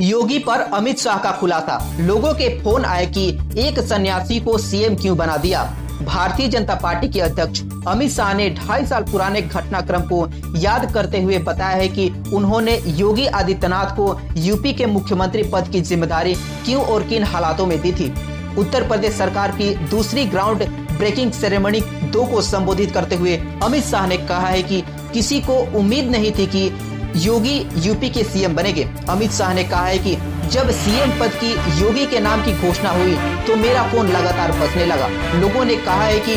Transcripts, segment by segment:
योगी पर अमित शाह का खुलासा। लोगों के फ़ोन आए कि एक सन्यासी को सीएम क्यों बना दिया? भारतीय जनता पार्टी के अध्यक्ष अमित शाह ने ढाई साल पुराने घटनाक्रम को याद करते हुए बताया है कि उन्होंने योगी आदित्यनाथ को यूपी के मुख्यमंत्री पद की ज़िम्मेदारी क्यों और किन हालातों में दी थी। उत्तर प्रदेश सरकार की दूसरी ग्राउंड ब्रेकिंग सेरेमनी दो को संबोधित करते हुए अमित शाह ने कहा है कि किसी को उम्मीद नहीं थी कि योगी यूपी के सीएम बनेंगे। अमित शाह ने कहा है कि जब सीएम पद की योगी के नाम की घोषणा हुई तो मेरा फ़ोन लगातार फंसने लगा। लोगों ने कहा है कि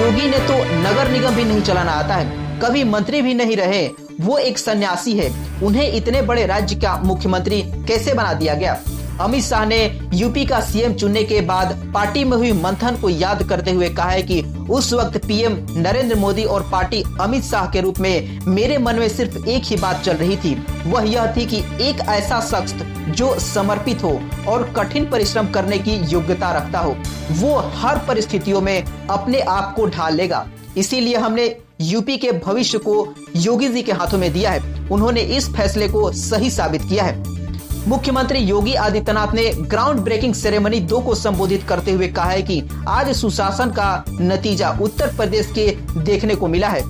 योगी ने तो नगर निगम भी नहीं चलाना आता है, कभी मंत्री भी नहीं रहे। वो एक सन्यासी है। उन्हें इतने बड़े राज्य का मुख्यमंत्री कैसे बना दिया गया? अमित शाह ने यूपी का सीएम चुनने के बाद पार्टी में हुई मंथन को याद करते हुए कहा है कि उस वक्त पीएम नरेंद्र मोदी और पार्टी अमित शाह के रूप में मेरे मन में सिर्फ़ एक ही बात चल रही थी। वह यह थी कि एक ऐसा शख्स जो समर्पित हो और कठिन परिश्रम करने की योग्यता रखता हो, वो हर परिस्थितियों में अपने आप को ढाल लेगा। इसीलिए हमने यूपी के भविष्य को योगी जी के हाथों में दिया है। उन्होंने इस फैसले को सही साबित किया है। मुख्यमंत्री योगी आदित्यनाथ ने ग्राउंड ब्रेकिंग सेरेमनी दो को संबोधित करते हुए कहा है कि आज सुशासन का नतीजा उत्तर प्रदेश के देखने को मिला है।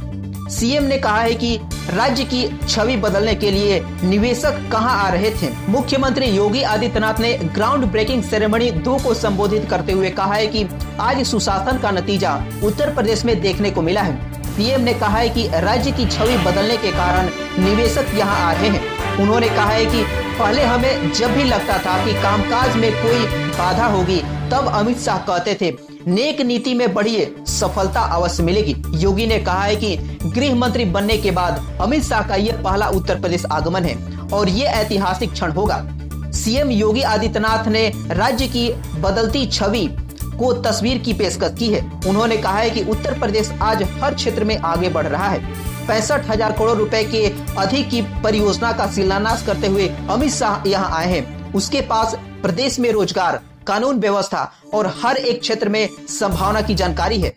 सीएम ने कहा है कि राज्य की छवि बदलने के लिए निवेशक कहाँ आ रहे थे? मुख्यमंत्री योगी आदित्यनाथ ने ग्राउंड ब्रेकिंग सेरेमनी दो को संबोधित करते हुए कहा है कि आज सुशासन का नतीजा उत्तर प्रदेश में देखने को मिला है। पीएम ने कहा है कि राज्य की छवि बदलने के कारण निवेशक यहाँ आ रहे हैं। उन्होंने कहा है कि पहले हमें जब भी लगता था कि कामकाज में कोई बाधा होगी, तब अमित शाह कहते थे, नेक नीति में बढ़िए सफलता अवश्य मिलेगी। योगी ने कहा है कि गृह मंत्री बनने के बाद अमित शाह का यह पहला उत्तर प्रदेश आगमन है और ये ऐतिहासिक क्षण होगा। सीएम योगी आदित्यनाथ ने राज्य की बदलती छवि को तस्वीर की पेशकश की है। उन्होंने कहा है कि उत्तर प्रदेश आज हर क्षेत्र में आगे बढ़ रहा है। पैंसठ हज़ार करोड़ रुपए के अधिक की परियोजना का शिलान्यास करते हुए अमित शाह यहाँ आए हैं। उसके पास प्रदेश में रोज़गार, कानून व्यवस्था और हर एक क्षेत्र में संभावना की जानकारी है।